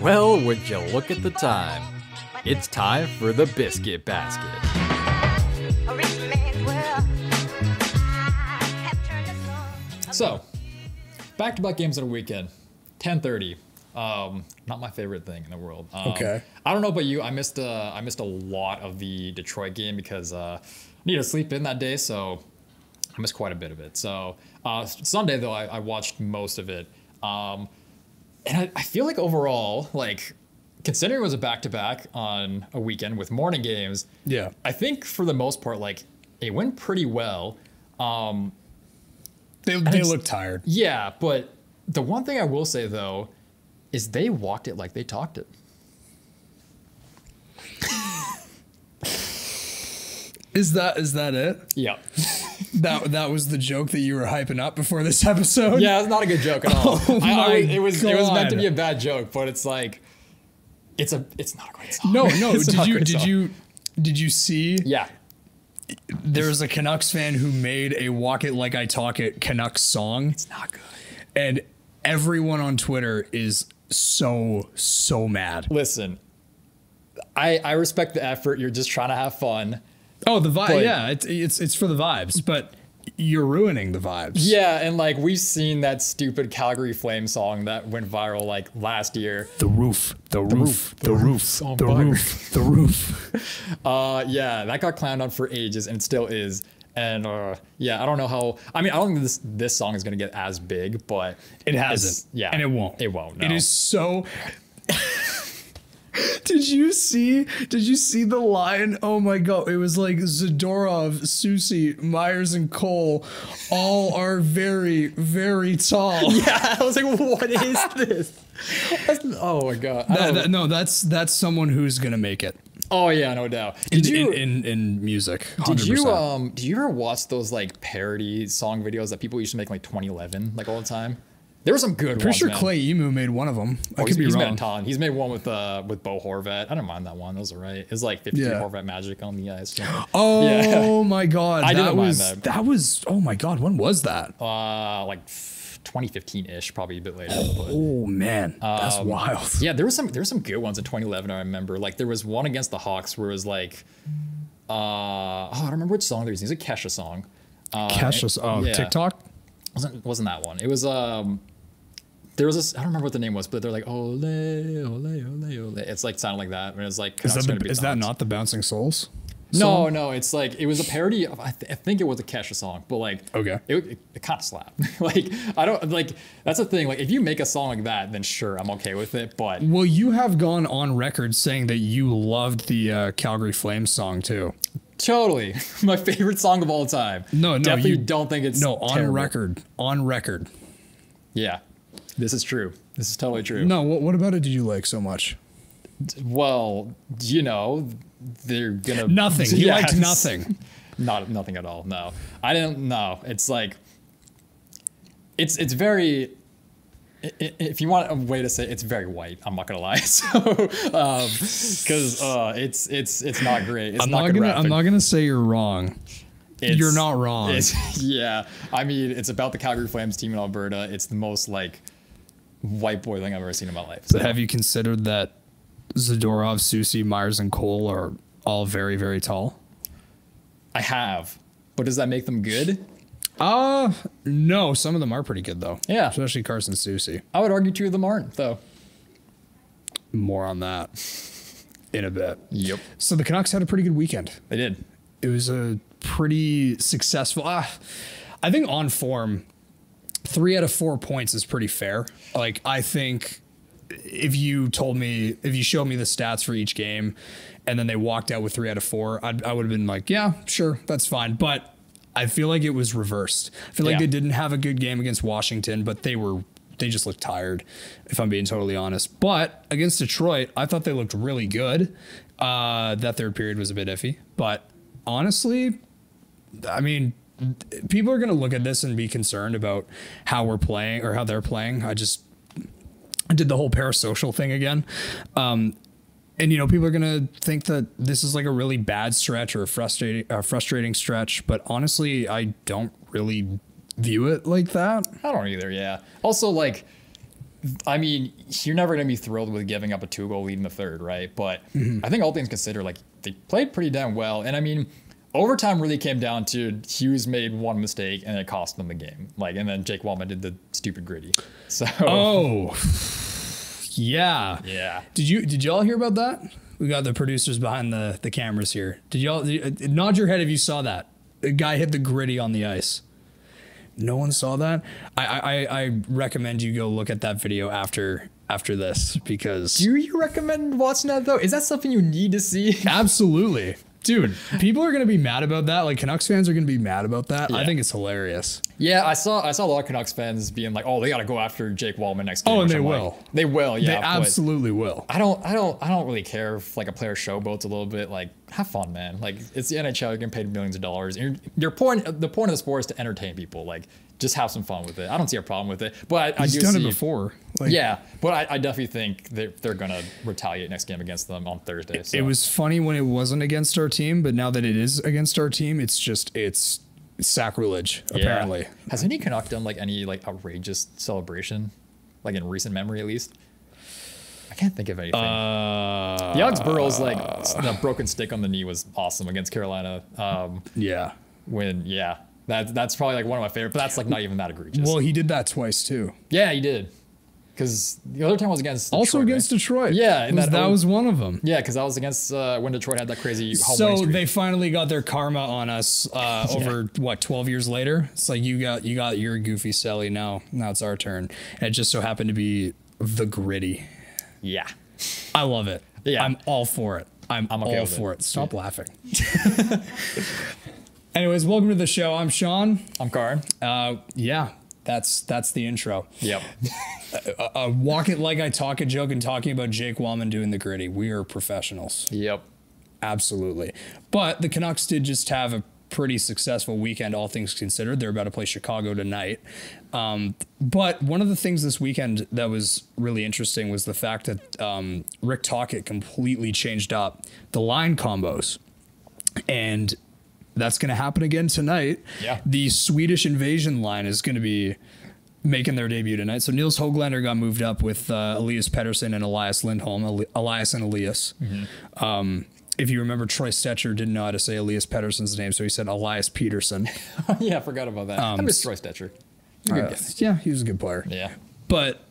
Well, would you look at the time? It's time for the biscuit basket. So, back to back games on a weekend. 10:30. Um, not my favorite thing in the world. Um, Okay. I don't know about you. I missed uh, I missed a lot of the Detroit game because uh, I needed to sleep in that day, so I missed quite a bit of it. So uh, Sunday though, I, I watched most of it, um, and I, I feel like overall, like considering it was a back to back on a weekend with morning games, Yeah. I think for the most part, like it went pretty well. Um, They, they look tired. yeah, but the one thing I will say though is they walked it like they talked it. Is that is that it? Yeah. That that was the joke that you were hyping up before this episode. Yeah, it's not a good joke at all. Oh I- I was- it was it was meant to be a bad joke, but it's like it's a it's not a great song. No, no. Did you did song. you did you see? Yeah. There was a Canucks fan who made a "Walk It Like I Talk It" Canucks song, It's not good. and everyone on Twitter is so so mad. Listen, I I respect the effort. You're just trying to have fun. Oh, the vibe. Yeah, it's it's it's for the vibes, but you're ruining the vibes. Yeah, and like we've seen that stupid Calgary Flame song that went viral like last year. The roof, the, roof, the roof, on the roof, the roof. Uh, yeah, that got clowned on for ages and it still is. And uh, yeah, I don't know how. I mean, I don't think this this song is gonna get as big, but It hasn't. Yeah, and it won't. It won't. It no. is so. Did you see? Did you see the line? Oh my god! It was like Zadorov, Soucy, Myers, and Cole, all are very, very tall. Yeah, I was like, what is this? That's- oh my god. That- that- no, that's that's someone who's gonna make it oh yeah, no doubt. in, Did you? in, in, in music. 100%. did you um? Did you ever watch those like parody song videos that people used to make in, like 2011, like all the time? There were some good ones. Pretty ones. sure man. Clay Imoo made one of them. I Oh, could he's, be he's made a wrong. ton. He's made one with uh with Bo Horvat. I don't mind that one. Those are right. It's like 52 Yeah. Horvat magic on the ice. Oh Yeah. my god, I that was that. that was. Oh my god, when was that? Uh, like 2015-ish, probably a bit later. But. Oh man, that's Um, wild. Yeah, there was some there were some good ones in 2011. I remember like there was one against the Hawks where it was like, uh, oh, I don't remember which song there was. It was a Kesha song. Uh, Cassius, oh yeah. TikTok. wasn't wasn't that one? It was um. There was this. I don't remember what the name was, but they're like ole ole ole ole. It's like sounded like that. And it's like Is that the, is that not the Bouncing Souls? No, no, it's like it was a parody of. I, th- I think it was a Kesha song, but like Okay. it, it, it kind of slapped. like I don't like that's the thing. Like if you make a song like that, then sure, I'm okay with it. But Well, you have gone on record saying that you loved the uh, Calgary Flames song too. totally, my favorite song of all time. No, no, definitely you- don't think it's No, on terrible. record. On record. Yeah, this is true. This is totally true. No, what, what about it did you like so much? Well, you know, they're gonna Nothing. He liked nothing. Not nothing at all. No, I didn't. No, it's like it's it's very. If you want a way to say it, it's very white, I'm not gonna lie. So, because uh, it's it's it's not great. It's I'm not, not gonna. rapping. I'm not gonna say you're wrong. It's- you're not wrong. yeah, I mean, it's about the Calgary Flames team in Alberta. It's the most like white boy thing I've ever seen in my life. So, Have you considered that Zadorov, Soucy, Myers, and Cole are all very, very tall? I have, but does that make them good? Uh no. Some of them are pretty good though. Yeah. especially Carson Soucy. I would argue two of them aren't, though. More on that in a bit. Yep, So the Canucks had a pretty good weekend. they did. It was a pretty successful. Ah, I think on form, three out of four points is pretty fair. Like I think if you told me, if you showed me the stats for each game, and then they walked out with three out of four, I'd, I would have been like, yeah, sure, that's fine. But I feel like it was reversed. I feel like Yeah. they didn't have a good game against Washington, but they were they just looked tired, if I'm being totally honest. But against Detroit, I thought they looked really good. Uh, that third period was a bit iffy, but honestly, I mean, people are going to look at this and be concerned about how we're playing or how they're playing. I just I did the whole parasocial thing again. Um, and you know, people are gonna think that this is like a really bad stretch or a frustrating, a frustrating stretch. But honestly, I don't really view it like that. I don't either. Yeah. Also, like, I mean, you're never going to be thrilled with giving up a two goal lead in the third, right? But I think all things considered, like they played pretty damn well. And I mean, overtime really came down to Hughes made one mistake and it cost them the game. Like, and then Jake Walman did the stupid griddy. So, Oh, yeah. yeah. Did you did y'all hear about that? We got the producers behind the the cameras here. Did y'all did, uh, nod your head if you saw that? A guy hit the griddy on the ice. No one saw that. I I, I- I recommend you go look at that video after after this because Do you recommend watching that though? Is that something you need to see? absolutely, dude. People are gonna be mad about that. Like Canucks fans are gonna be mad about that. I think it's hilarious. Yeah, I saw I saw a lot of Canucks fans being like, "Oh, they got to go after Jake Walman next oh, game." Oh, and they I'm like, will. they will. Yeah, they absolutely will. I don't, I don't, I don't really care if like a player showboats a little bit. Like, have fun, man. Like, it's the NHL. You're getting paid millions of dollars. And your, your point, the point of the sport is to entertain people. Like, just have some fun with it. I don't see a problem with it. But I, I do done see, it before. Like, Yeah, but I, I definitely think they're, they're gonna retaliate next game against them on Thursday. So. It was funny when it wasn't against our team, but now that it is against our team, it's just it's sacrilege. Yeah. Apparently, Has any Canuck done like any like outrageous celebration, like in recent memory at least? I can't think of anything. uh, the Burrows like the broken stick on the knee was awesome against Carolina. Um, yeah. when yeah, that that's probably like one of my favorite. But that's like not even that egregious. Well, he did that twice too. yeah, he did. Because the other time was against Also against right? Detroit. Yeah, and that that was one of them. Yeah, because that was against uh, when Detroit had that crazy home So they finally got their karma on us uh, over what twelve years later. It's like you got you got your goofy Sally now. Now it's our turn. And it just so happened to be the griddy. yeah. I love it. Yeah. I'm all for it. I'm, I'm okay all with it. for it. Stop laughing. Anyways, welcome to the show. I'm Sean. I'm Karan. Uh, yeah, that's that's the intro. Yep. Uh, walk it like I talk it joke and talking about Jake Walman doing the griddy. We are professionals. yep. Absolutely. But the Canucks did just have a pretty successful weekend, all things considered. They're about to play Chicago tonight. Um, but one of the things this weekend that was really interesting was the fact that um, Rick Tocchet completely changed up the line combos. And that's going to happen again tonight. Yeah. The Swedish invasion line is going to be making their debut tonight. So Nils Hoglander got moved up with uh, Elias Pettersson and Elias Lindholm. Eli- Elias and Elias. Um, if you remember, Troy Stecher didn't know how to say Elias Pettersson's name, so he said Elias Peterson. yeah, I forgot about that. I miss Troy Stecher. He's a good Uh, yeah, he was a good player. Yeah. But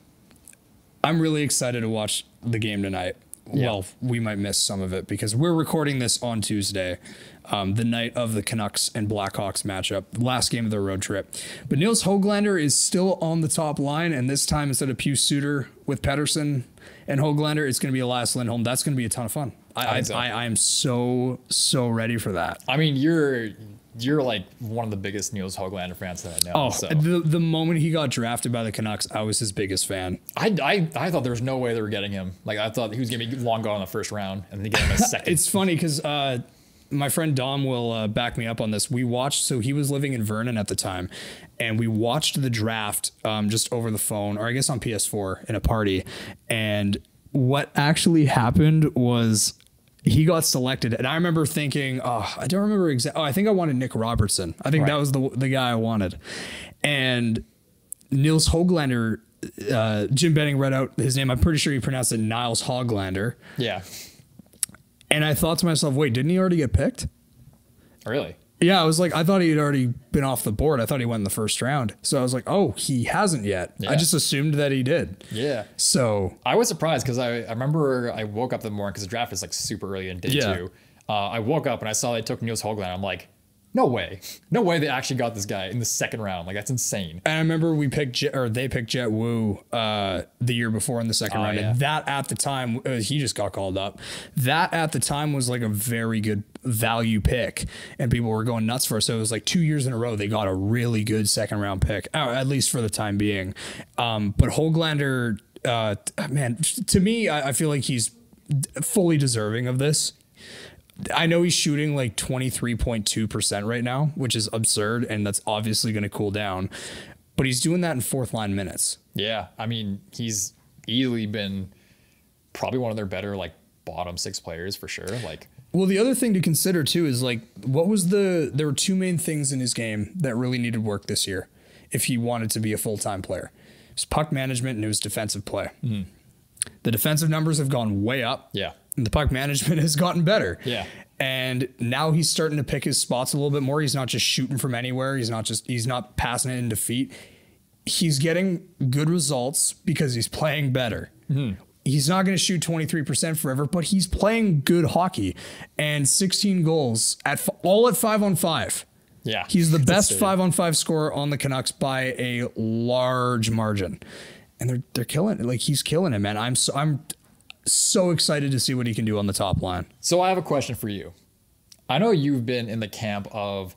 I'm really excited to watch the game tonight. Yeah. Well, we might miss some of it because we're recording this on Tuesday, um, the night of the Canucks and Blackhawks matchup, last game of the road trip. But Nils Hoglander is still on the top line, and this time instead of Pius Suter with Pettersson and Hoglander, it's going to be Elias Lindholm. That's going to be a ton of fun. I, I, so. I, I am so so ready for that. I mean, you're you're like one of the biggest Nils Hoglander fans that I know. Oh, so. the the moment he got drafted by the Canucks, I was his biggest fan. I, I I thought there was no way they were getting him. Like I thought he was gonna be long gone in the first round, and they get him a second. It's funny because uh, my friend Dom will uh, back me up on this. We watched, so he was living in Vernon at the time, and we watched the draft um, just over the phone, or I guess on PS4 in a party. And what actually happened was he got selected, and I remember thinking, oh, I don't remember exactly. Oh, I think I wanted Nick Robertson. I think that was the the guy I wanted, and Nils Hoglander. Uh, Jim Benning read out his name. I'm pretty sure he pronounced it Niles Hoglander. yeah, And I thought to myself, wait, didn't he already get picked? really. Yeah, I was like, I thought he had already been off the board. I thought he went in the first round. So I was like, oh, he hasn't yet. I just assumed that he did. Yeah. So I was surprised because I, I remember I woke up the morning because the draft is like super early in day Yeah. two. Uh, I woke up and I saw they took Nils Hoglander. I'm like, no way, no way they actually got this guy in the second round. Like that's insane. and I remember we picked Jett, or they picked Jett Woo uh, the year before in the second Oh, round, yeah. and that at the time uh, he just got called up. That at the time was like a very good value pick, and people were going nuts for it. So it was like two years in a row they got a really good second round pick, uh, at least for the time being. Um, but Hoglander, uh, man, to me, I, I feel like he's fully deserving of this. I know he's shooting like 23.2% right now, which is absurd. And that's obviously going to cool down. But he's doing that in fourth line minutes. Yeah, I mean he's easily been probably one of their better like bottom six players for sure. Like Well, the other thing to consider too is like, what was the. There were two main things in his game that really needed work this year if he wanted to be a full time player it was puck management and it was defensive play. Mm-hmm. The defensive numbers have gone way up. Yeah. The puck management has gotten better. Yeah. And now he's starting to pick his spots a little bit more. He's not just shooting from anywhere. He's not just he's not passing it in defeat. He's getting good results because he's playing better. Mm-hmm. He's not going to shoot 23% forever, but he's playing good hockey and 16 goals at f- all at 5 on 5. Yeah. He's the best 5 on 5 scorer on the Canucks by a large margin. And they're they're killing it. Like he's killing it, man. I'm so I'm so excited to see what he can do on the top line. So I have a question for you. I know you've been in the camp of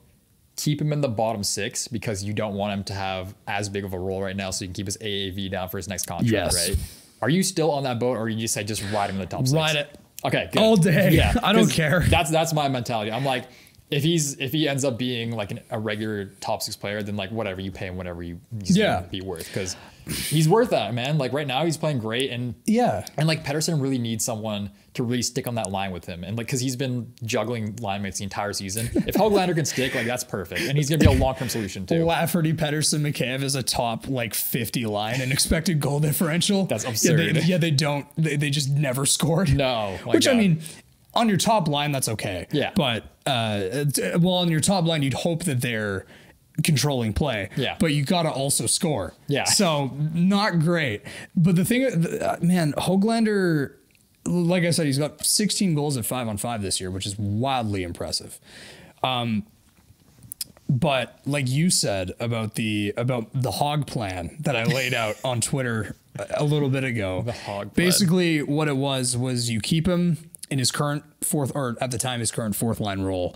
keep him in the bottom six because you don't want him to have as big of a role right now, so you can keep his AAV down for his next contract, Yes. right? Are you still on that boat, or you just say just ride him in the top six? Ride it. Okay, good. All day. Yeah, I don't care. That's that's my mentality. I'm like, if he's if he ends up being like an, a regular top six player, then like whatever you pay him, whatever you he's Yeah. gonna be worth because he's worth that, man. Like right now, he's playing great, and Yeah. and like Pettersson really needs someone to really stick on that line with him. And like, cause he's been juggling line mates the entire season. If Hoglander can stick, like that's perfect. And he's going to be a long term solution too. Lafferty, Pettersson, McCabe is a top like 50 line and expected goal differential. That's Yeah, they, absurd. yeah, they don't. They, they just never scored. No, my Which I mean, on your top line, that's okay. Yeah. But uh, well, on your top line, you'd hope that they're controlling play. Yeah. But you got to also score. Yeah. So not great. But the thing, uh, man, Hoglander, like I said, he's got 16 goals at five on five this year, which is wildly impressive. Um, but like you said about the about the hog plan that I laid out on Twitter a little bit ago. The hog plan. Basically, what it was was you keep him in his current fourth or at the time his current fourth line role.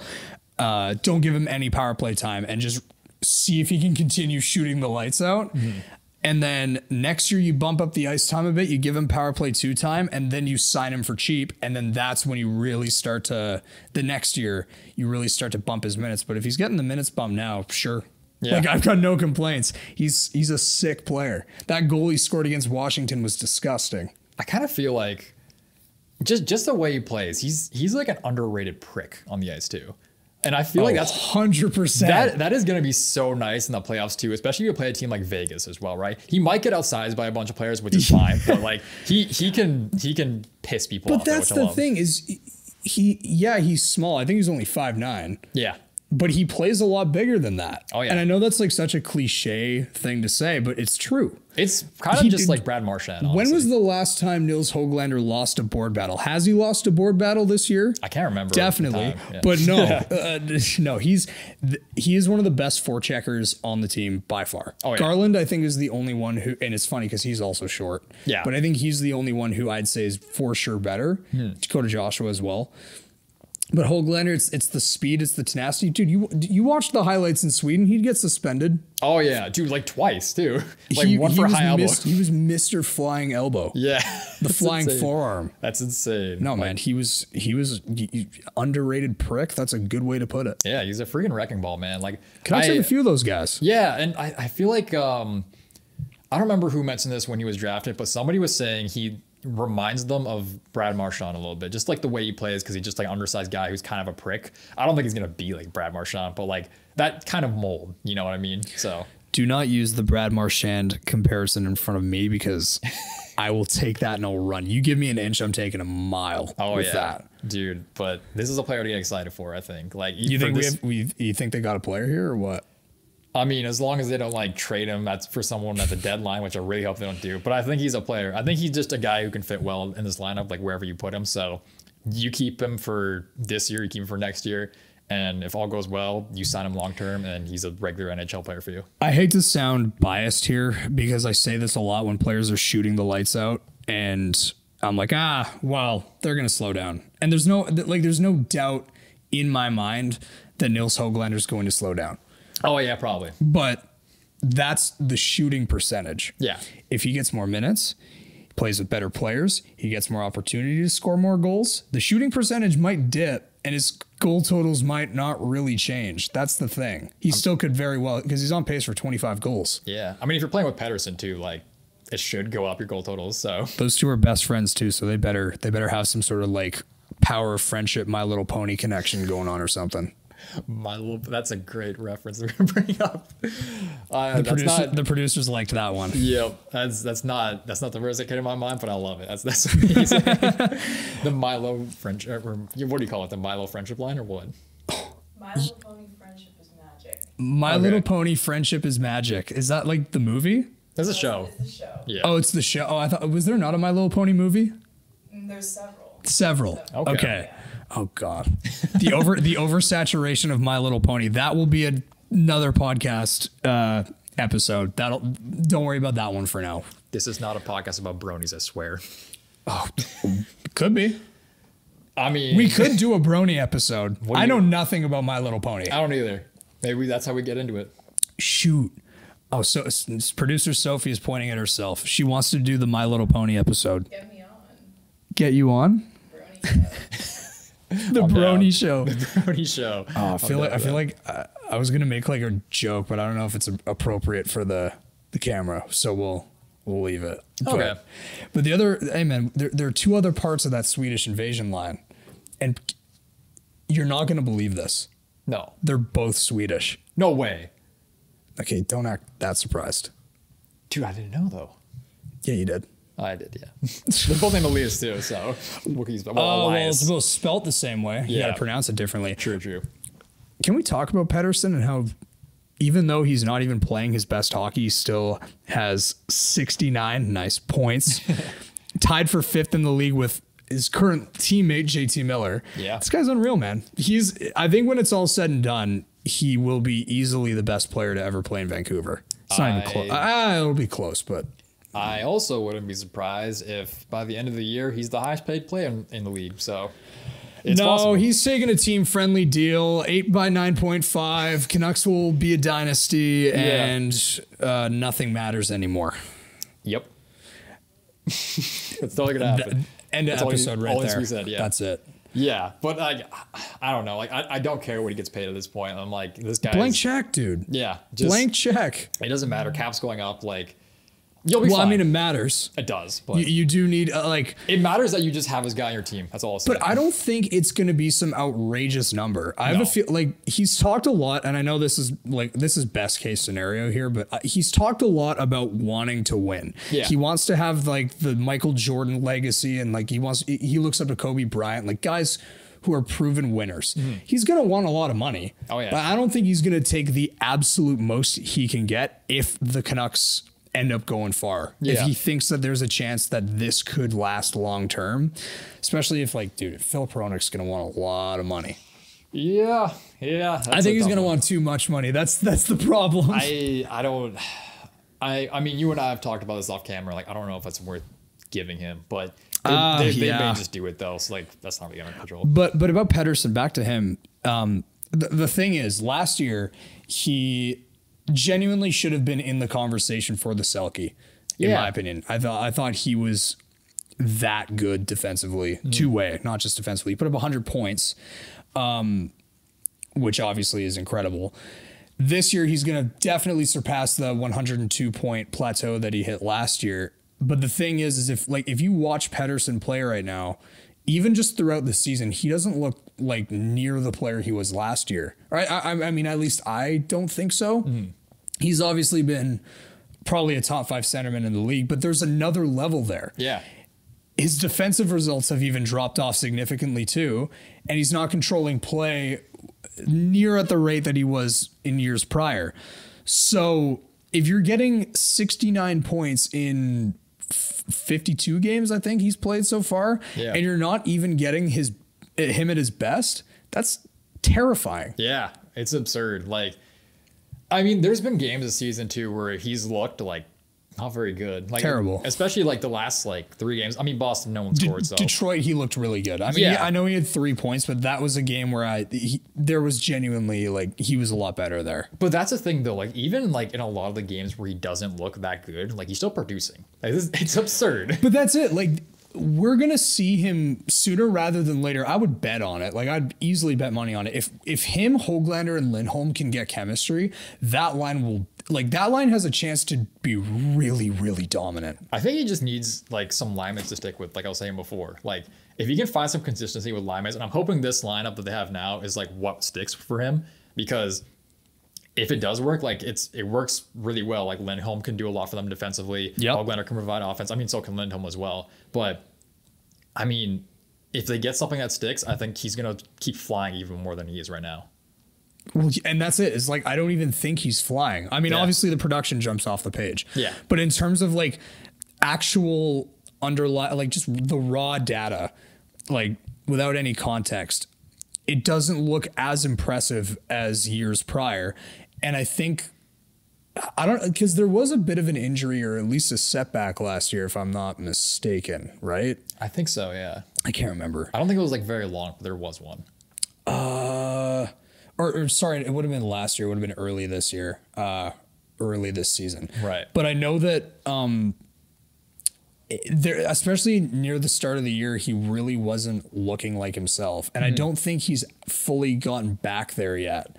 Uh, don't give him any power play time and just see if he can continue shooting the lights out. And then next year you bump up the ice time a bit, you give him power play two time, and then you sign him for cheap. And then that's when you really start to the next year you really start to bump his minutes. But if he's getting the minutes bump now, sure. Yeah. Like I've got no complaints. He's he's a sick player. That goal he scored against Washington was disgusting. I kind of feel like just just the way he plays, he's he's like an underrated prick on the ice too. And I feel like oh, that's hundred percent. that that is going to be so nice in the playoffs too, especially if you play a team like Vegas as well, right? He might get outsized by a bunch of players, which is fine, but like he he can he can piss people But off. that's the thing is he yeah he's small. I think he's only five nine. Yeah, but he plays a lot bigger than that. Oh, yeah. And I know that's like such a cliche thing to say, but it's true. it's kind of He just did- like Brad Marchand. When was the last time Nils Hoglander lost a board battle? Has he lost a board battle this year? I can't remember. Definitely, yeah. but no, uh, no. He's he is one of the best four checkers on the team by far. Oh, yeah. Garland, I think, is the only one who, and it's funny because he's also short. Yeah. but I think he's the only one who I'd say is for sure better. Hmm. Dakota Joshua as well. But Hoglander, it's it's the speed, it's the tenacity, dude. You you watched the highlights in Sweden? He'd get suspended. oh yeah, dude, like twice too. Like he, one he for high elbow. mis- he was Mister Flying Elbow. yeah, the flying insane. forearm. That's insane. No man, he was he was y- underrated prick. That's a good way to put it. Yeah, he's a freaking wrecking ball, man. Like Can I, I take a few of those guys? Yeah, and I, I feel like um, I don't remember who mentioned this when he was drafted, but somebody was saying he reminds them of Brad Marchand a little bit, just like the way he plays, because he's just like an undersized guy who's kind of a prick. I don't think he's gonna be like Brad Marchand, but like that kind of mold, you know what I mean? So Do not use the Brad Marchand comparison in front of me because I will take that and I'll run. You give me an inch, I'm taking a mile oh yeah, that. dude. But this is a player to get excited for. I think. Like You think we have, we you think they got a player here or what? I mean, as long as they don't like trade him, that's for someone at the deadline, which I really hope they don't do. But I think he's a player. I think he's just a guy who can fit well in this lineup, like wherever you put him. So you keep him for this year, you keep him for next year, and if all goes well, you sign him long term, and he's a regular NHL player for you. I hate to sound biased here because I say this a lot when players are shooting the lights out and I'm like, ah, well, they're going to slow down. And there's no like there's no doubt in my mind that Nils Hoglander is going to slow down. Oh yeah, probably. But that's the shooting percentage. Yeah. If he gets more minutes, he plays with better players, he gets more opportunity to score more goals, the shooting percentage might dip and his goal totals might not really change. That's the thing. He still could very well because he's on pace for 25 goals. Yeah, I mean, if you're playing with Pettersson too, like it should go up your goal totals. So Those two are best friends too, so they better they better have some sort of like power of friendship, My Little Pony connection going on or something. My little. That's a great reference to bring up. Uh, The, producer, not. the producers liked that one. Yep, that's that's not that's not the first that came to my mind, but I love it. That's that's amazing. the Milo French, or, or what do you call it? The Milo friendship line, or what? My Little Pony friendship is magic. My Okay. Little Pony Friendship is Magic. Is that like the movie? There's a show. It's the show. Yeah. Oh, it's the show. Oh, I thought was there not a My Little Pony movie? There's several. Several. Okay. Okay. Oh God. The over the oversaturation of My Little Pony. That will be a, another podcast uh, episode. That'll don't worry about that one for now. This is not a podcast about bronies. I swear. Oh, could be. I mean, We could do a brony episode. Do I you- know nothing about My Little Pony. I don't either. Maybe that's how we get into it. Shoot. Oh, so s- s- producer Sophie is pointing at herself. She wants to do the My Little Pony episode. Get me on. Get you on Brony show. The oh, I'm Brony down. show. The Brony show. Oh, I feel like I feel like I, I was gonna make like a joke, but I don't know if it's appropriate for the the camera, so we'll we'll leave it. Okay. But, but the other, hey man, there there are two other parts of that Swedish invasion line, and you're not gonna believe this. no, They're both Swedish. no way, Okay, don't act that surprised. dude. I didn't know though. Yeah, you did. I did, yeah. They're both named Elias too, so Wookiees. Well, Oh, well, Elias. it's both spelt the same way. You Yeah. gotta pronounce it differently. true, true. Can we talk about Pettersson and how, even though he's not even playing his best hockey, he still has 69 nice points, tied for fifth in the league with his current teammate JT Miller. Yeah. this guy's unreal, man. He's. I think when it's all said and done, he will be easily the best player to ever play in Vancouver. It's not even close. Ah, it'll be close, but I also wouldn't be surprised if by the end of the year he's the highest paid player in, in the league. So it's no, possible. he's taking a team friendly deal. Eight by nine point five. Canucks will be a dynasty, and uh, nothing matters anymore. Yep. That's totally gonna happen. End of That's all he- episode right all there. said, yeah. That's it. yeah, but like, I don't know. Like, I, I don't care what he gets paid at this point. I'm like, this guy. Blank check, dude. Yeah, just, Blank check. It doesn't matter. Cap's going up. Like, you'll be Well, fine. I mean, it matters. it does, but You, you do need uh, like, it matters that you just have this guy on your team. That's all. I'll say. but I don't think it's going to be some outrageous number. I have a feel like he's talked a lot, and I know this is like this is best case scenario here, but uh, he's talked a lot about wanting to win. Yeah. he wants to have like the Michael Jordan legacy, and like he wants he- he looks up to Kobe Bryant, like guys who are proven winners. He's going to want a lot of money. Oh, yeah. but I don't think he's going to take the absolute most he can get if the Canucks end up going far. If he thinks that there's a chance that this could last long term, especially if like, dude, Filip Hronek's going to want a lot of money. yeah, yeah. I think he's going to want too much money. That's that's the problem. I I don't. I I mean, you and I have talked about this off camera. Like, I don't know if it's worth giving him, but they, Ah, they, they yeah. may just do it though. So like, that's not really under control. But but about Pettersson, back to him. Um, the, the thing is, last year he genuinely should have been in the conversation for the Selke. In Yeah. my opinion, I thought I thought he was that good defensively, two way, not just defensively. He put up 100 points, um, which obviously is incredible. This year, he's going to definitely surpass the 102 point plateau that he hit last year. But the thing is, is if like if you watch Pettersson play right now, even just throughout the season, he doesn't look like near the player he was last year. Right? I, I mean, at least I don't think so. Mm-hmm. He's obviously been probably a top five centerman in the league, but there's another level there Yeah, his defensive results have even dropped off significantly too, and he's not controlling play near at the rate that he was in years prior. So if you're getting 69 points in 52 games, I think he's played so far, Yeah. and you're not even getting his him at his best, that's terrifying. yeah. It's absurd. Like, I mean, there's been games this season too where he's looked like not very good. Like Terrible. Especially like the last like three games. I mean, Boston, no one De- scored. So Detroit, he looked really good. I mean, Yeah. I know he had three points, but that was a game where I he, there was genuinely like he was a lot better there. But that's the thing, though. Like, even like in a lot of the games where he doesn't look that good, like he's still producing. Like, this, it's absurd. But that's it. Like we're gonna see him sooner rather than later. I would bet on it. Like I'd easily bet money on it. If if him, Hoglander, and Lindholm can get chemistry, that line will like that line has a chance to be really, really dominant. I think he just needs like some linemates to stick with, like I was saying before. Like if he can find some consistency with linemates, and I'm hoping this lineup that they have now is like what sticks for him because if it does work, like it's it works really well. Like Lindholm can do a lot for them defensively. Yep. Hoglander can provide offense. I mean, so can Lindholm as well. But I mean, if they get something that sticks, I think he's gonna keep flying even more than he is right now. Well, and that's it. It's like I don't even think he's flying. I mean, Yeah. obviously the production jumps off the page. Yeah. But in terms of like actual underlying, like just the raw data, like without any context, it doesn't look as impressive as years prior. And I think I don't because there was a bit of an injury or at least a setback last year, if I'm not mistaken. Right? I think so. Yeah. I can't remember. I don't think it was like very long, but there was one. Uh, or, or sorry, it would have been last year. It would have been early this year. Uh, early this season. Right. But I know that um, there, especially near the start of the year, he really wasn't looking like himself, and I don't think he's fully gotten back there yet.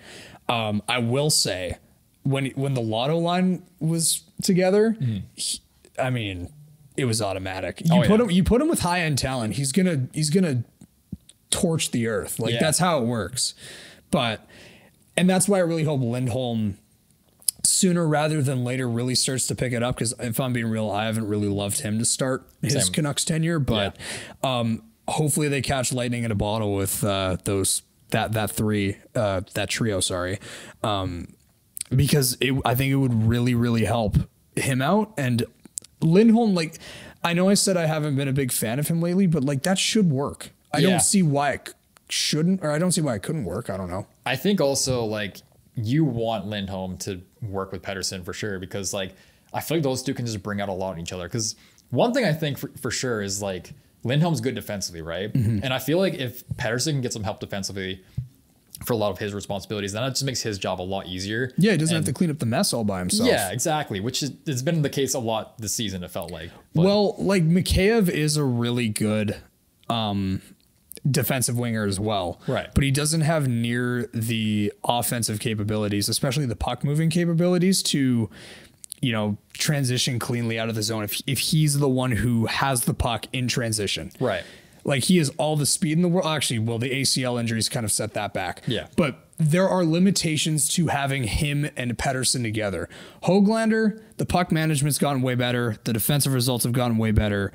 Um, I will say, when when the lotto line was together, he- I mean, it was automatic. You Oh, put yeah. him, you put him with high end talent, he's gonna he's gonna torch the earth. Like Yeah. that's how it works. But and that's why I really hope Lindholm sooner rather than later really starts to pick it up because if I'm being real, I haven't really loved him to start his Same. Canucks tenure, but um, hopefully they catch lightning in a bottle with uh, those that that three uh, that trio. Sorry, um, because it, I think it would really really help him out and Lindholm. Like I know I said I haven't been a big fan of him lately, but like that should work. I Yeah. don't see why it shouldn't, or I don't see why it couldn't work. I don't know. I think also like you want Lindholm to work with Pettersson for sure because like I feel like those two can just bring out a lot in each other. Because one thing I think for, for sure is like Lindholm's good defensively, right? Mm-hmm. And I feel like if Pettersson can get some help defensively for a lot of his responsibilities, then that just makes his job a lot easier. Yeah, he doesn't And- have to clean up the mess all by himself. Yeah, exactly. Which is it's been the case a lot this season. It felt like. But- well, like Mikheyev is a really good um, defensive winger as well. Right. But he doesn't have near the offensive capabilities, especially the puck moving capabilities to, you know, transition cleanly out of the zone if, if he's the one who has the puck in transition. Right. Like he has all the speed in the world. Actually, well, the ACL injuries kind of set that back. Yeah. But there are limitations to having him and Pettersson together. Hoglander, the puck management's gotten way better. The defensive results have gotten way better.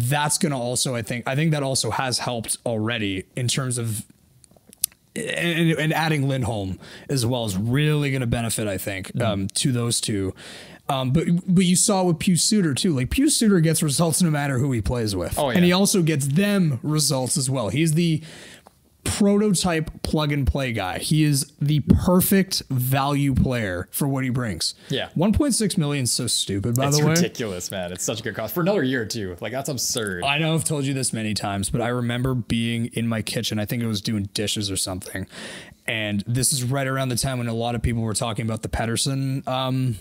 That's going to also, I think, I think that also has helped already in terms of and, and adding Lindholm as well is really going to benefit, I think, Mm-hmm. um, to those two. Um, but but you saw with Pius Suter too. Like Pius Suter gets results no matter who he plays with, Oh, and he also gets them results as well. He's the prototype plug and play guy. He is the perfect value player for what he brings. Yeah. 1.6 million is so stupid, by it's the way. It's ridiculous, man. It's such a good cost for another year too. Like that's absurd. I know I've told you this many times, but I remember being in my kitchen. I think it was doing dishes or something. And this is right around the time when a lot of people were talking about the Pettersson um,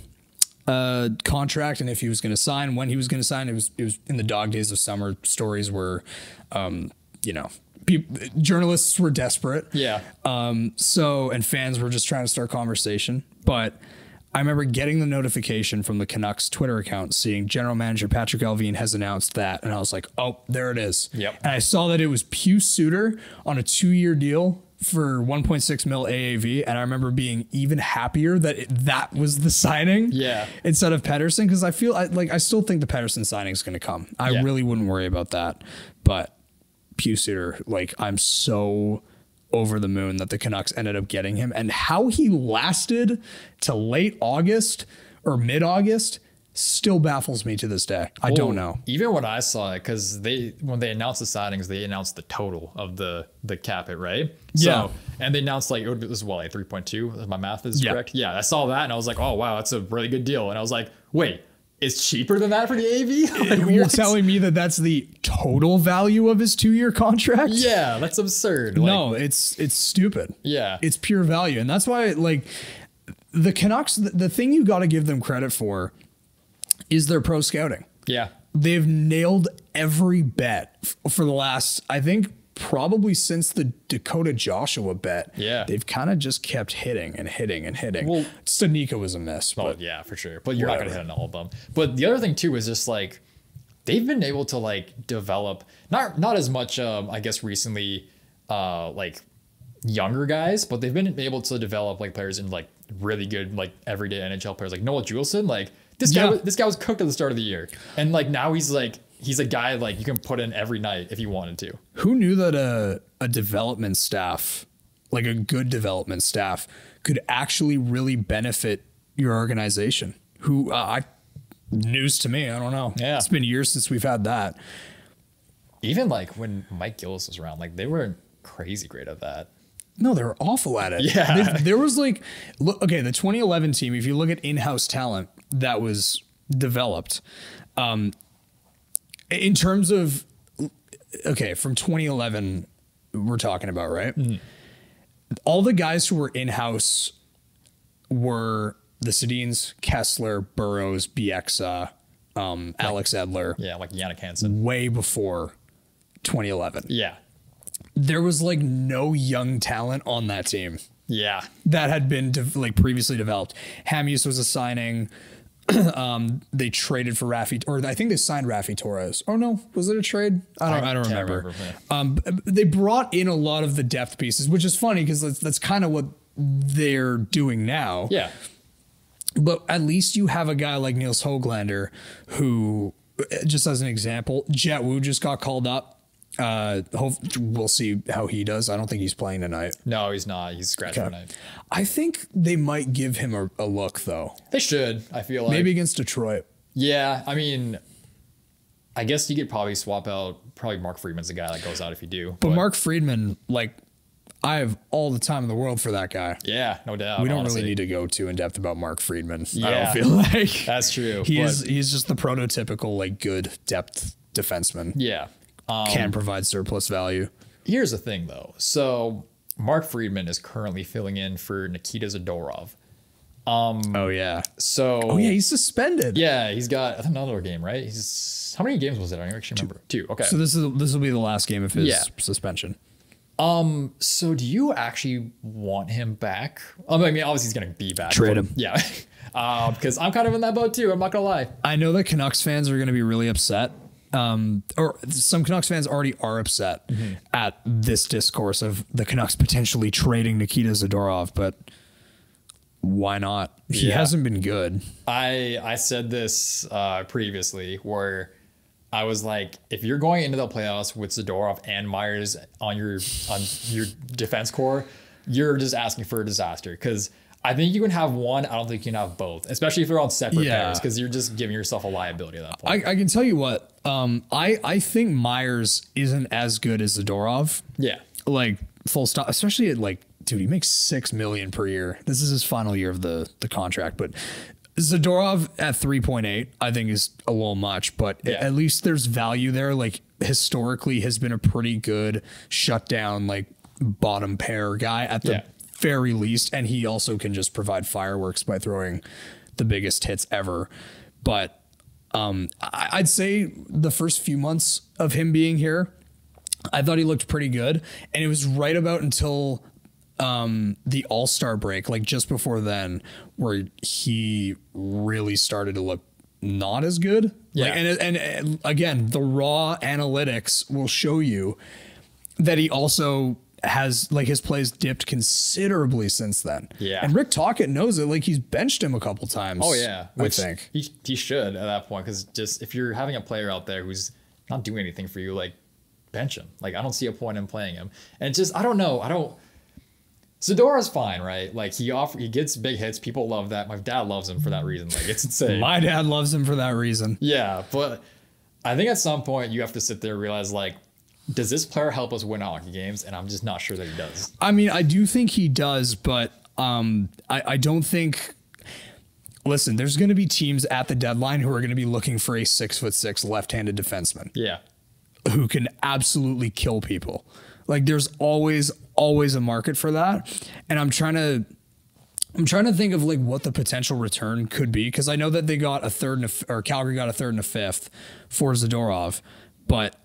uh, contract and if he was going to sign, when he was going to sign. It was it was in the dog days of summer. Stories were, um, you know, peop journalists were desperate. yeah. Um, so, and fans were just trying to start conversation. But I remember getting the notification from the Canucks Twitter account seeing general manager Patrik Allvin has announced that. And I was like, oh, there it is. Yep. And I saw that it was Pius Suter on a two year deal for 1.6 mil AAV. And I remember being even happier that it, that was the signing. Yeah. Instead of Pettersson. Cause I feel I, like I still think the Pettersson signing is going to come. I Yeah. really wouldn't worry about that. But Pius Suter, like I'm so over the moon that the Canucks ended up getting him and how he lasted to late August or mid August still baffles me to this day. I don't know. Even when I saw it, because they when they announced the signings, they announced the total of the the cap it, right? Yeah. So and they announced like it is what like three point two. If my math is Yeah. correct. Yeah, I saw that and I was like, oh wow, that's a really good deal. And I was like, wait, it's cheaper than that for the AV? Like, You're telling me that that's the total value of his two year contract? Yeah, that's absurd. Like, no, it's it's stupid. Yeah. It's pure value. And that's why like the Canucks the, the thing you got to give them credit for is their pro scouting. Yeah. They've nailed every bet for the last, I think, probably since the Dakota Joshua bet. Yeah. they've kind of just kept hitting and hitting and hitting. Well- Studnicka was a miss, Oh but yeah, for sure. But you're not gonna hit on all of them. But the other thing too is just like they've been able to like develop not not as much um I guess recently uh like younger guys, but they've been able to develop like players in like really good like everyday NHL players like Noah Juulsen. Like this guy Yeah. was, this guy was cooked at the start of the year. And like now he's like he's a guy like you can put in every night if you wanted to. who knew that a a development staff, like a good development staff, could actually really benefit your organization? Who uh, I news to me. I don't know. Yeah. it's been years since we've had that. Even like when Mike Gillis was around, like they weren't crazy great at that. No, they were awful at it. Yeah. There- there was like, look, okay, the 2011 team. If you look at in-house talent that was developed, um, in terms of, okay, from 2011, we're talking about right. All the guys who were in-house were the Sedins, Kesler, Burrows, Bieksa, um, Alex Edler, Yeah, like Jannik Hansen. way before 2011. Yeah. There was like no young talent on that team Yeah. that had been like previously developed. Hamhuis was a signing. um, they traded for Raffi, or I think they signed Raffi Torres. Oh no, was it a trade? I don't. I, don't remember. remember, Um, they brought in a lot of the depth pieces, which is funny because that's, that's kind of what they're doing now. Yeah. But at least you have a guy like Nils Hoglander, who, just as an example, Jett Woo just got called up. Uh, hope, we'll see how he does. I don't think he's playing tonight. No, he's not. He's scratched Okay. tonight. I think they might give him a, a look though. They should. I feel like Maybe against Detroit. Yeah, I mean, I guess you could probably swap out. Probably Mark Friedman's the guy that goes out if you do. But Mark Friedman, like, I have all the time in the world for that guy. Yeah, no doubt. we don't honestly. really need to go too in depth about Mark Friedman. I Yeah. don't feel like That's true. he but- is. He's just the prototypical like good depth defenseman. Yeah. Um, Can provide surplus value. here's the thing, though. So Mark Friedman is currently filling in for Nikita Zadorov. Oh yeah. So Oh yeah. He's suspended. yeah, he's got another game, right? He's how many games was it? I don't actually remember. Two. Okay. So this is this will be the last game of his Yeah. suspension. So do you actually want him back? Um, I mean, obviously he's gonna be back. Trade him. Yeah, uh, because I'm kind of in that boat too. I'm not gonna lie. I know that Canucks fans are going to be really upset. Um, or some Canucks fans already are upset Mm-hmm. at this discourse of the Canucks potentially trading Nikita Zadorov, but why not? He Yeah. hasn't been good. I I said this uh, previously where I was like, if you're going into the playoffs with Zadorov and Myers on your on your defense core, you're just asking for a disaster because. I think you can have one. I don't think you can have both, especially if they're on separate Yeah. pairs, because you're just giving yourself a liability at that point. I, I can tell you what. Um, I I think Myers isn't as good as Zadorov. yeah, Like full stop. Especially at like, dude, he makes six million per year. This is his final year of the the contract, but. Zadorov at 3.8, I think is a little much, but Yeah. at least there's value there. Like historically has been a pretty good shutdown, like bottom pair guy at the Yeah. very least. And he also can just provide fireworks by throwing the biggest hits ever. But um, I'd say the first few months of him being here, I thought he looked pretty good. And it was right about until um, the All Star break, like just before then, where he really started to look not as good. Yeah. Like, and, and and again, the raw analytics will show you that he also has like his plays dipped considerably since then. Yeah. And Rick Tocchet knows it. Like he's benched him a couple times. Oh yeah, I think. he, he should at that point because just if you're having a player out there who's not doing anything for you, like bench him. Like I don't see a point in playing him. And just I don't know. I don't. Zadora's fine, right? Like he off he gets big hits. People love that. My dad loves him for that reason. Like it's insane. My dad loves him for that reason. yeah, but I think at some point you have to sit there and realize like, does this player help us win hockey games? And I'm just not sure that he does. I mean, I do think he does, but um, I, I don't think. Listen, there's going to be teams at the deadline who are going to be looking for a six foot six left handed defenseman Yeah, who can absolutely kill people. Like, there's always, always a market for that, and I'm trying to. I'm trying to think of like what the potential return could be because I know that they got a third and a, or Calgary got a third and a fifth for Zadorov, but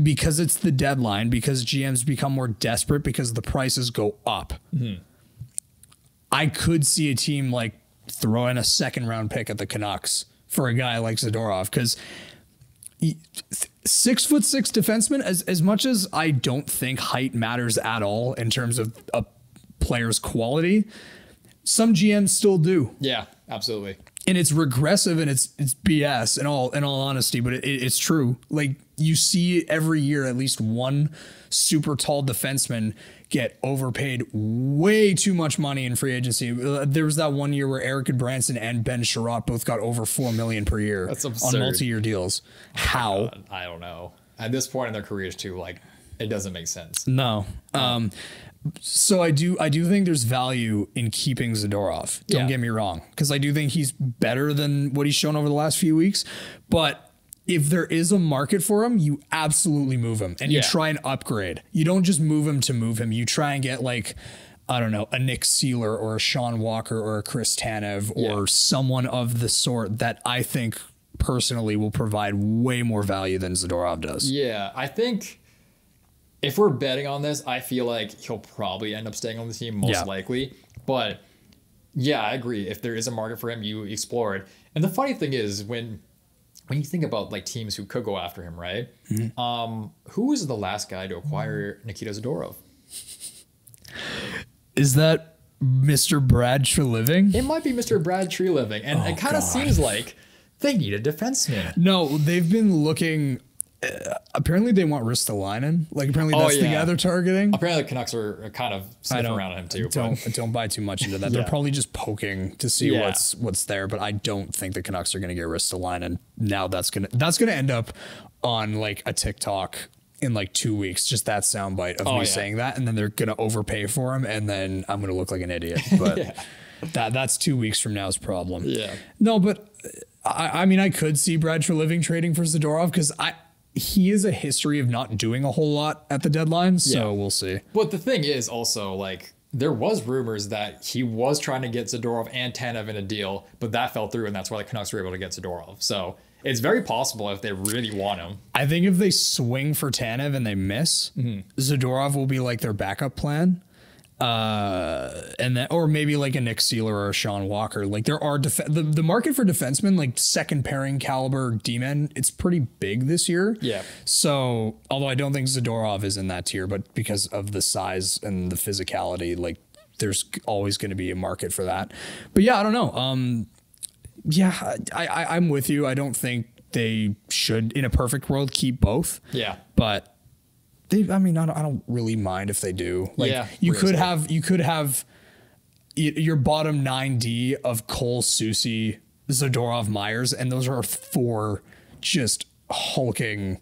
because it's the deadline, because GMs become more desperate because the prices go up. Mm-hmm. I could see a team like throw in a second round pick at the Canucks for a guy like Zadorov because six foot six defenseman, as as much as I don't think height matters at all in terms of a player's quality, some GMs still do Yeah, absolutely. and it's regressive and it's it's BS in all in all honesty, but it, it's true. Like you see every year, at least one super tall defenseman get overpaid way too much money in free agency. Uh, There was that one year where Erik Gudbranson and Ben Chiarot both got over four million per year on multi-year deals. How? I don't know. At this point in their careers, too, like it doesn't make sense. No. Um, so I do I do think there's value in keeping Zadorov. Don't Yeah. get me wrong, because I do think he's better than what he's shown over the last few weeks. But if there is a market for him, you absolutely move him and you try and upgrade. You don't just move him to move him. You try and get like I don't know, a Nick Seeler or a Sean Walker or a Chris Tanev or Yeah. someone of the sort that I think personally will provide way more value than Zadorov does. Yeah, I think if we're betting on this, I feel like he'll probably end up staying on the team, most Yeah. likely. But yeah, I agree. If there is a market for him, you explore it. And the funny thing is, when when you think about like teams who could go after him, right? Mm-hmm. Um, who was the last guy to acquire Nikita Zadorov? Is that Mr. Brad Tree Living? It might be Mr. Brad Treliving, and it kind Oh, of seems like they need a defenseman. No, they've been looking. Uh, apparently, they want Ristolainen. Like, apparently, Oh, that's the yeah. guy they're targeting. Apparently, the Canucks are are kind of sniffing around him too. but- Don't don't buy too much into that. They're probably just poking to see Yeah. what's what's there. But I don't think the Canucks are going to get Ristolainen. Now that's gonna that's gonna end up on like a TikTok in like two weeks. Just that soundbite of Oh, me yeah. saying that, and then they're gonna overpay for him, and then I'm gonna look like an idiot. But that that's two weeks from now's problem. Yeah. No, but I, I mean, I could see Brad Treliving trading for Zadorov because I he has a history of not doing a whole lot at the deadline. So Yeah. we'll see. But the thing is also like there was rumors that he was trying to get Zadorov and Tanev in a deal, but that fell through, and that's why the Canucks were able to get Zadorov. So it's very possible if they really want him. I think if they swing for Tanev and they miss, Mm-hmm. Zadorov will be like their backup plan. Uh, and then, or maybe like a Nick Seeler or a Sean Walker. Like there are def- the the market for defensemen, like second pairing caliber D-men, it's pretty big this year. Yeah. So, although I don't think Zadorov is in that tier, but because of the size and the physicality, like there's always going to be a market for that. But yeah, I don't know. Um, yeah, I, I I'm with you. I don't think they should, in a perfect world, keep both. Yeah. But they, I mean, I don't, I don't really mind if they do. Like, Yeah, you could have, you could have your bottom nine D of Cole, Soucy, Zadorov, Myers, and those are four just hulking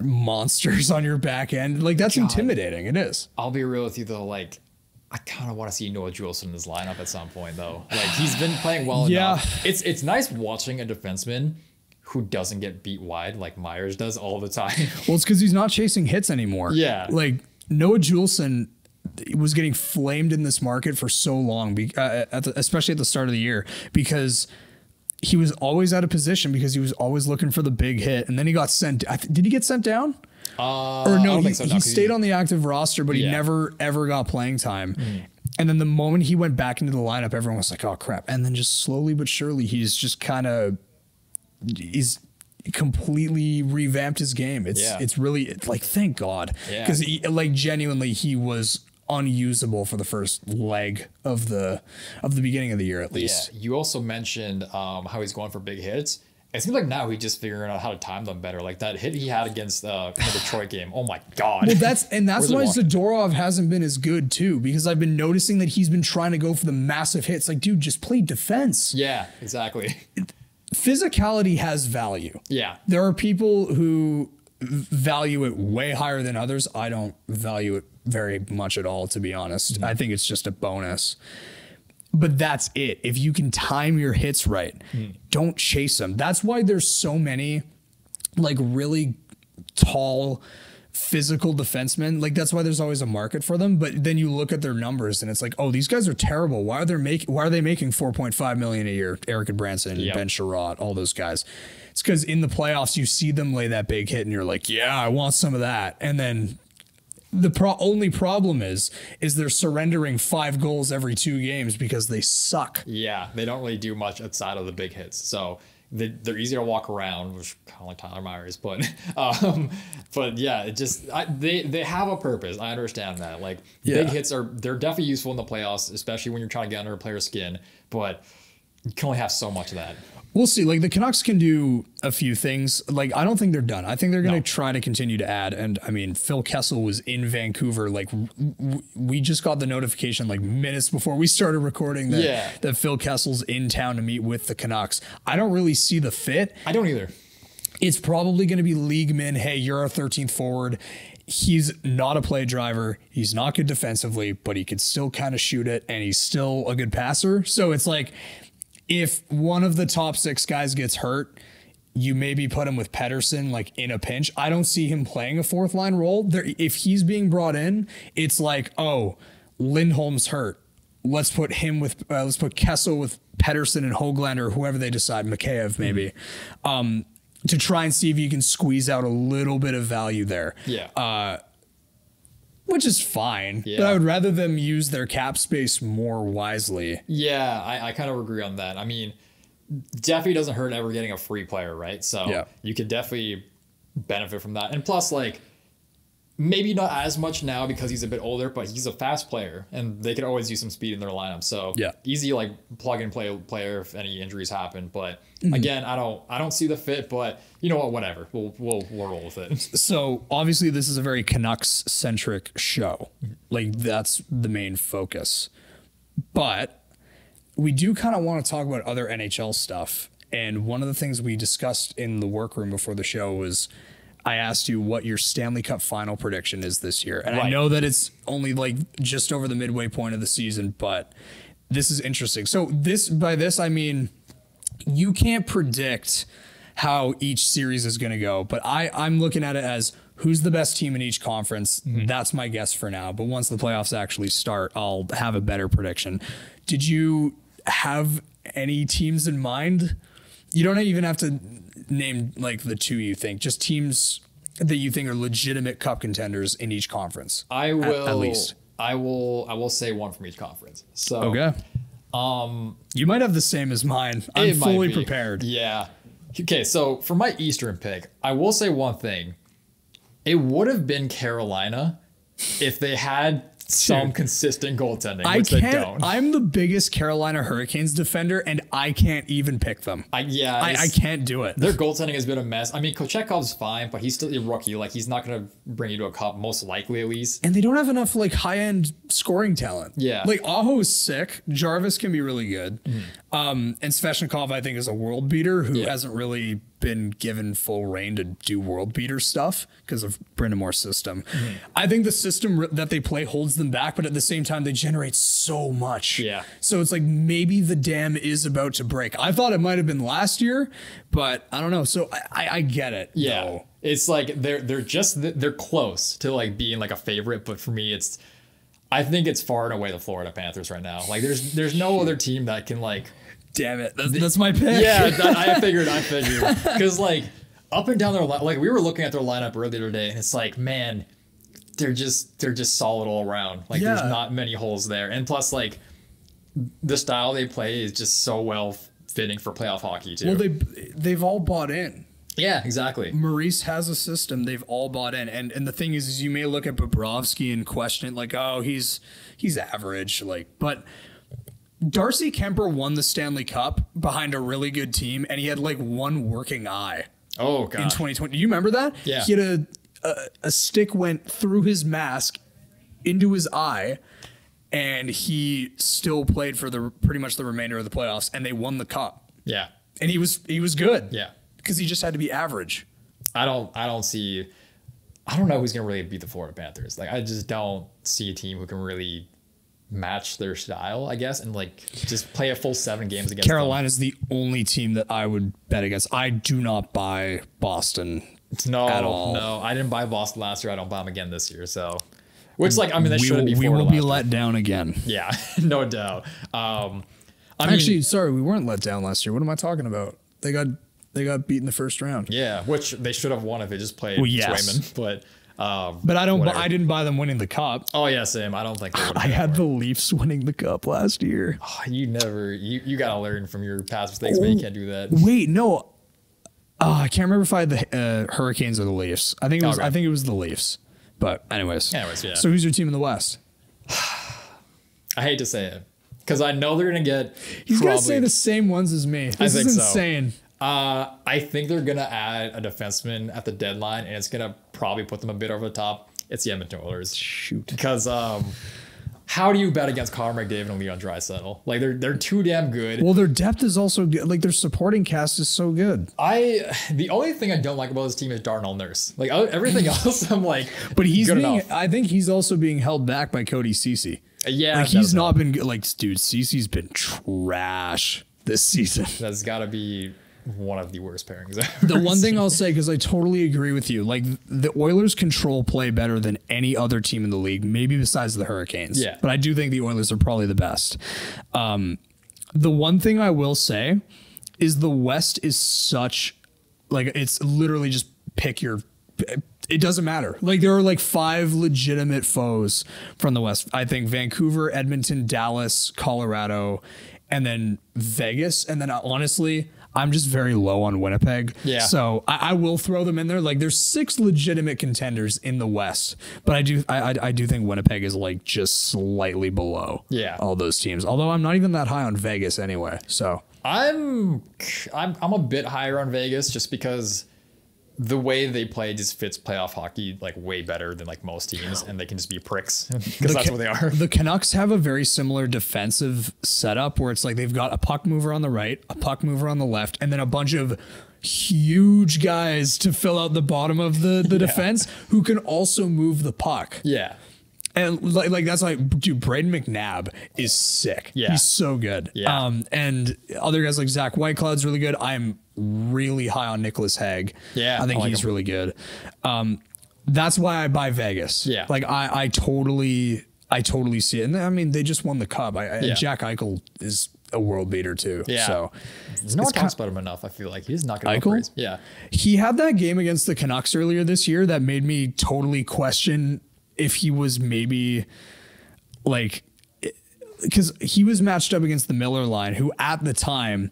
monsters on your back end. Like that's intimidating. It is. I'll be real with you though, like I kind of want to see Noah Juulsen in his lineup at some point though. Like he's been playing well Yeah. enough. It's it's nice watching a defenseman who doesn't get beat wide like Myers does all the time. Well, it's because he's not chasing hits anymore. Yeah. Like Noah Juulsen was getting flamed in this market for so long, be, uh, at the, especially at the start of the year, because he was always out of position because he was always looking for the big hit, and then he got sent. Did he get sent down? Uh, or no, he, so, no, he stayed on the active roster, but he Yeah. Mm-hmm. never ever got playing time. And then the moment he went back into the lineup, everyone was like, "Oh crap!" And then just slowly but surely, he's just kind of he's completely revamped his game. It's Yeah. it's really it's like thank God Yeah. because like genuinely he was unusable for the first leg of the of the beginning of the year at least. Yeah. You also mentioned um, how he's going for big hits. It seems like now he's just figuring out how to time them better. Like that hit he had against uh, the Detroit game. Oh my god. Well, that's and that's why? Zadorov hasn't been as good too because I've been noticing that he's been trying to go for the massive hits. Like, dude, just play defense. yeah, exactly. Physicality has value. Yeah. There are people who value it way higher than others. I don't value it very much at all, to be honest. Mm-hmm. I think it's just a bonus. But that's it. If you can time your hits right, Mm. don't chase them. That's why there's so many like really tall, physical defensemen. Like that's why there's always a market for them. But then you look at their numbers and it's like, oh, these guys are terrible. Why are they making why are they making 4.5 million a year? Erik Gudbranson, Yep. Ben Chiarot, all those guys. It's because in the playoffs you see them lay that big hit and you're like, yeah, I want some of that. And then the pro- only problem is is they're surrendering five goals every two games because they suck. Yeah, they don't really do much outside of the big hits. So they're easy to walk around, which kind of like Tyler Myers, but um, but yeah, it just I, they they have a purpose. I understand that. Like Yeah. big hits are they're definitely useful in the playoffs, especially when you're trying to get under a player's skin. But you can only have so much of that. We'll see. Like the Canucks can do a few things. Like I don't think they're done. I think they're going to No. try to continue to add. And I mean, Phil Kessel was in Vancouver. Like w- we just got the notification like minutes before we started recording that Yeah. that Phil Kessel's in town to meet with the Canucks. I don't really see the fit. I don't either. It's probably going to be league min. Hey, you're our 13th forward. He's not a play driver. He's not good defensively, but he could still kind of shoot it, and he's still a good passer. So it's like if one of the top six guys gets hurt, you maybe put him with Pettersson like in a pinch. I don't see him playing a fourth line role. There, if he's being brought in, it's like, oh, Lindholm's hurt. Let's put him with uh, let's put Kessel with Pettersson and Hoagland or whoever they decide, Mikheyev maybe, um, to try and see if you can squeeze out a little bit of value there Yeah. Which is fine. But I would rather them use their cap space more wisely. Yeah, I, I kind of agree on that. I mean, definitely doesn't hurt ever getting a free player, right? So Yeah. you could definitely benefit from that. And plus, like, maybe not as much now because he's a bit older, but he's a fast player, and they could always use some speed in their lineup. So Yeah. easy like plug and play player if any injuries happen. But Mm-hmm. again, I don't I don't see the fit, but you know what? Whatever, we'll we'll, we'll roll with it. So obviously, this is a very Canucks centric show. Like that's the main focus. But we do kind of want to talk about other NHL stuff. And one of the things we discussed in the workroom before the show was I asked you what your Stanley Cup final prediction is this year. And I know that it's only like just over the midway point of the season, but this is interesting. So this by this I mean you can't predict how each series is going to go, but I I'm looking at it as who's the best team in each conference. Mm-hmm. That's my guess for now. But once the playoffs actually start, I'll have a better prediction. Did you have any teams in mind? You don't even have to name like the two you think, just teams that you think are legitimate cup contenders in each conference. I will at least. I will I will say one from each conference. So Okay. Um, you might have the same as mine. I'm fully prepared. Yeah. Okay, so for my Eastern pick, I will say one thing. It would have been Carolina if they had some Dude. consistent goaltending, I which can't. don't. I, I'm the biggest Carolina Hurricanes defender, and I can't even pick them. yeah, I, I can't do it. Their goaltending has been a mess. I mean, Kochetkov's fine, but he's still a rookie. Like he's not going to bring you to a cup, most likely at least. and they don't have enough like high end scoring talent. Yeah. like Aho is sick. Jarvis can be really good. Mm-hmm. Um, and Svechnikov, I think, is a world beater who Yeah. hasn't really been given full reign to do world beater stuff because of Brind'Amour's system. Mm-hmm. I think the system that they play holds them back, but at the same time, they generate so much. Yeah. So it's like maybe the dam is about to break. I thought it might have been last year, but I don't know. So I, I, I get it. Yeah, though. it's like they're they're just they're close to like being like a favorite, but for me, it's I think it's far and away the Florida Panthers right now. Like there's there's no other team that can like Damn it. That's, that's my pick. yeah, that, I figured, I figured. Because, like, up and down their line, like, we were looking at their lineup earlier today, and it's like, man, they're just, they're just solid all around. Like, Yeah. there's not many holes there. And plus, like, the style they play is just so well fitting for playoff hockey, too. Well, they they've all bought in. yeah, exactly. Maurice has a system they've all bought in, and and the thing is, is you may look at Bobrovsky and question it like, oh, he's he's average, like, but Darcy Kuemper won the Stanley Cup behind a really good team, and he had like one working eye Oh, god! in 2020. Do you remember that? Yeah. He had a, a a stick went through his mask into his eye, and he still played for the pretty much the remainder of the playoffs, and they won the cup, yeah. and he was he was good. Yeah. because he just had to be average. I don't, I don't see, I don't know who's going to really beat the Florida Panthers. Like, I just don't see a team who can really match their style, I guess, and like just play a full seven games against them. Carolina's the only team that I would bet against. I do not buy Boston No, at all. no, I didn't buy Boston last year. I don't buy them again this year. So, which like I mean, they we shouldn't will, be. we will be last year. let down again. Yeah, no doubt. Um, I mean, Actually, sorry, we weren't let down last year. What am I talking about? They got they got beat in the first round. yeah, which they should have won if they just played Well, yes. Swayman. But um, But I don't. I didn't buy them winning the cup. Oh yeah, same. I don't think. I had the Leafs winning the cup last year. You never. You you gotta learn from your past mistakes, man. You can't do that. Wait, no. Oh, I can't remember if I had the uh, Hurricanes or the Leafs. I think it was. Okay. I think it was the Leafs. But anyways. Anyways, yeah. So who's your team in the West? I hate to say it because I know they're gonna get. He's probably, gonna say the same ones as me. This think is so. Uh, I think they're gonna add a defenseman at the deadline, and it's gonna probably put them a bit over the top. It's the Edmonton Oilers. Shoot. because um, how do you bet against Connor McDavid and Leon Draisaitl? Like they're they're too damn good. Well, their depth is also good. Like their supporting cast is so good. I the only thing I don't like about this team is Darnell Nurse. Like everything else, I'm like, But he's good being. enough. I think he's also being held back by Cody Cece. Yeah, like he's not help. been good. Like dude, Cece's been trash this season. That's got to be one of the worst pairings. I've The one thing. I'll say, because I totally agree with you, like the Oilers control play better than any other team in the league, maybe besides the Hurricanes. Yeah. But I do think the Oilers are probably the best. Um, the one thing I will say is the West is such, like, it's literally just pick your. It doesn't matter. Like there are like five legitimate foes from the West. I think Vancouver, Edmonton, Dallas, Colorado, and then Vegas. And then honestly, I'm just very low on Winnipeg. Yeah. So I, I will throw them in there. Like there's six legitimate contenders in the West, but I do I, I I do think Winnipeg is like just slightly below. Yeah. All those teams. Although I'm not even that high on Vegas anyway. So I'm I'm I'm a bit higher on Vegas just because the way they play just fits playoff hockey like way better than like most teams, and they can just be pricks because that's Ca- what they are. The Canucks have a very similar defensive setup where it's like they've got a puck mover on the right, a puck mover on the left, and then a bunch of huge guys to fill out the bottom of the, the defense who can also move the puck. Yeah, And like, like that's like, dude, Brayden McNabb is sick. Yeah. He's so good. Yeah. Um, and other guys like Zach Whitecloud's really good. I'm really high on Nicolas Hague. Yeah, I think I like he's him. really good. Um, that's why I buy Vegas. Yeah. Like I, I totally, I totally see it. And I mean, they just won the cup. I, Yeah. Jack Eichel is a world beater too. Yeah. So no one ki- talks about him enough. I feel like he's not going to Eichel? praise. Yeah, he had that game against the Canucks earlier this year that made me totally question if he was maybe like because he was matched up against the Miller line, who at the time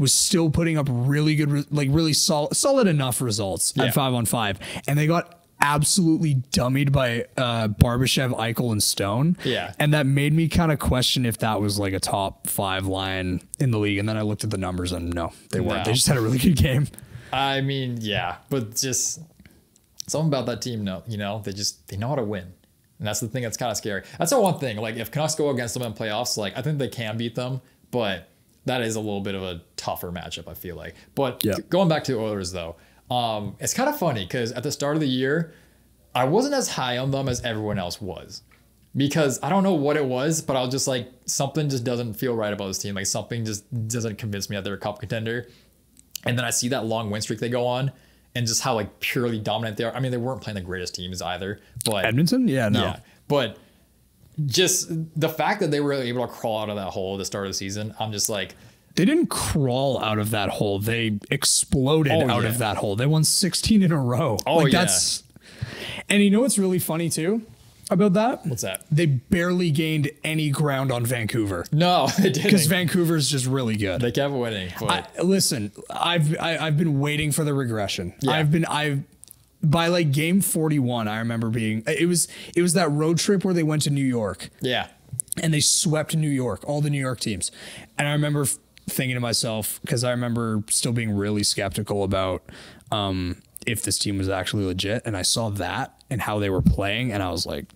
was still putting up really good, like really solid, solid enough results Yeah. at five on five, and they got absolutely dummied by uh, Barbashev, Eichel, and Stone. Yeah. and that made me kind of question if that was like a top five line in the league. And then I looked at the numbers, and no, they weren't. No. They just had a really good game. I mean, yeah, but just something about that team. No, you know, they just they know how to win, and that's the thing that's kind of scary. That's the one thing. Like if Canucks go against them in playoffs, like I think they can beat them, but that is a little bit of a tougher matchup. I feel like. But Yeah. going back to the Oilers though, um, it's kind of funny because at the start of the year, I wasn't as high on them as everyone else was. Because I don't know what it was, but I was just like, something just doesn't feel right about this team. Like something just doesn't convince me that they're a cup contender. And then I see that long win streak they go on and just how like purely dominant they are. I mean, they weren't playing the greatest teams either, but Edmonton, yeah, no. yeah, but just the fact that they were able to crawl out of that hole at the start of the season, I'm just like, They didn't crawl out of that hole. They exploded Oh, out yeah. of that hole. They won 16 in a row. Oh, like yeah. that's And you know what's really funny too about that? what's that? They barely gained any ground on Vancouver. No, they Because didn't. Vancouver's just really good. they kept winning, I, listen, I've I, I've been waiting for the regression. Yeah. I've been I've by like game 41, I remember being it was it was that road trip where they went to New York yeah, and they swept New York, all the New York teams. And I remember thinking to myself, because I remember still being really skeptical about um, if this team was actually legit. And I saw that and how they were playing, and I was like,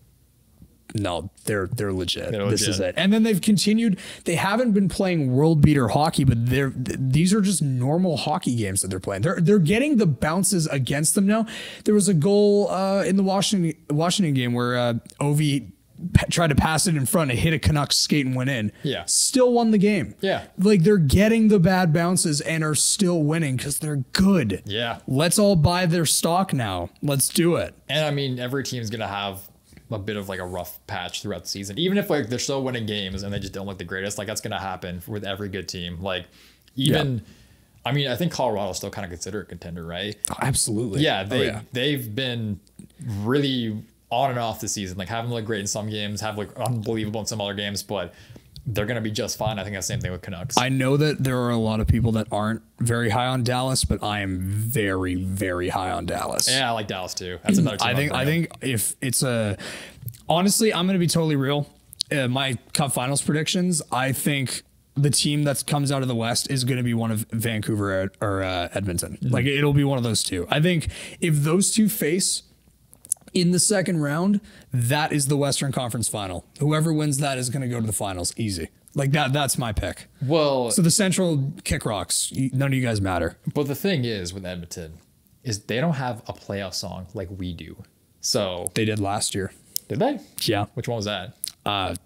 no, they're they're legit. They're This is it. And then they've continued. They haven't been playing world beater hockey, but they're th- these are just normal hockey games that they're playing. They're they're getting the bounces against them now. There was a goal uh, in the Washington Washington game where uh, Ovi pa- tried to pass it in front and hit a Canucks skate and went in. Yeah. Still won the game. Yeah. Like they're getting the bad bounces and are still winning because they're good. Yeah. Let's all buy their stock now. Let's do it. And I mean, every team's gonna have a bit of like a rough patch throughout the season. Even if like they're still winning games and they just don't look the greatest, like that's gonna happen with every good team. Like even, I mean, I think Colorado's still kind of considered a contender, right? Oh, absolutely. Yeah, Oh, they yeah. they've been really on and off this season. Like haven't looked great in some games, have looked unbelievable in some other games, but they're gonna be just fine. I think that's the same thing with Canucks. I know that there are a lot of people that aren't very high on Dallas, but I am very, very high on Dallas. yeah, I like Dallas too. That's another team. I think I think if it's a honestly, I'm going to be totally real. Uh, my cup finals predictions, I think the team that comes out of the West is going to be one of Vancouver or, or uh, Edmonton. Mm-hmm. Like it'll be one of those two. I think if those two face in the second round, that is the Western Conference final. Whoever wins that is going to go to the finals easy. Like that that's my pick. Well, So the Central kick rocks, none of you guys matter. But the thing is with Edmonton is they don't have a playoff song like we do. So They did last year. did they? Yeah. Which one was that? Uh,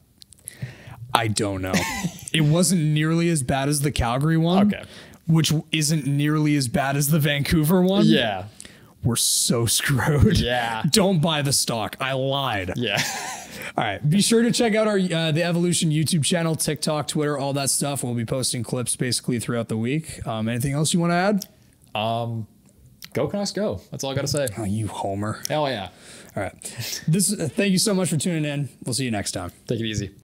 I don't know. it wasn't nearly as bad as the Calgary one. Okay. Which isn't nearly as bad as the Vancouver one. Yeah. We're so screwed. Yeah. Don't buy the stock. I lied. Yeah. All right. Be sure to check out our uh, the Evolution YouTube channel, TikTok, Twitter, all that stuff. We'll be posting clips basically throughout the week. Um, anything else you want to add? go Canucks go. That's all I gotta say. Oh, you homer. Hell yeah. All right. This. Uh, thank you so much for tuning in. We'll see you next time. Take it easy.